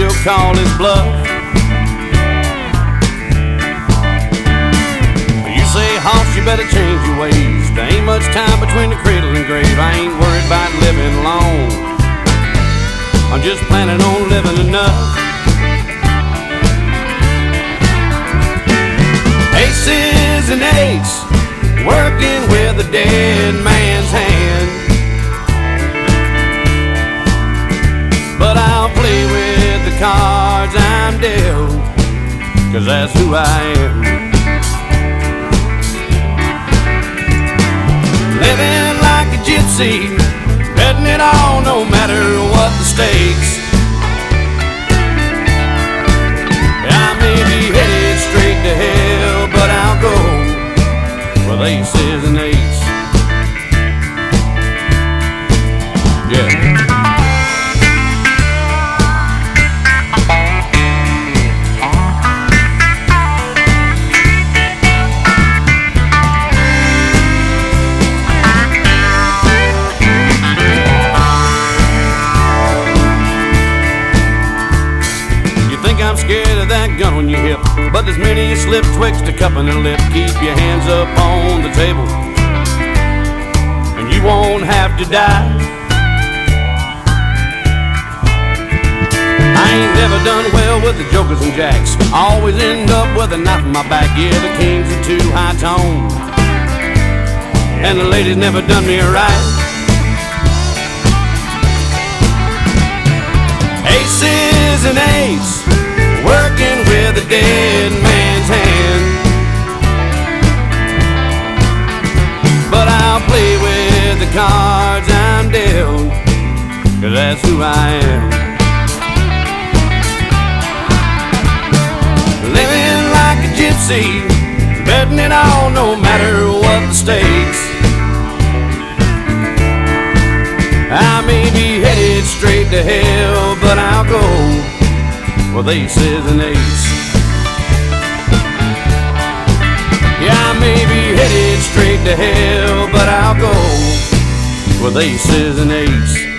still call his bluff. You say, Hoss, you better change your ways. There ain't much time between the cradle and grave. I ain't worried about living long. I'm just planning on living enough. Cards cause that's who I am. Living like a gypsy, betting it all no matter what the stakes. I may be headed straight to hell, but I'll go with aces and eights. Yeah. Scared of that gun on your hip, but there's many a slip twixt a cup and a lip. Keep your hands up on the table, and you won't have to die. I ain't never done well with the jokers and jacks. I always end up with a knife in my back. Yeah, the kings are too high tone, and the ladies never done me right. Aces and eights, a dead man's hand. But I'll play with the cards I'm dealt, cause that's who I am. Living like a gypsy, betting it all no matter what the stakes. I may be headed straight to hell, but I'll go with aces and eights. Yeah, to hell, but I'll go with aces and eights.